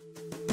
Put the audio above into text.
you